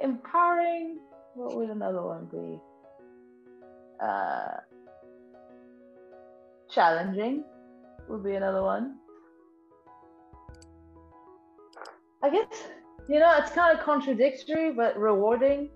empowering. What would another one be? Uh, challenging would be another one. I guess you know it's kind of contradictory but rewarding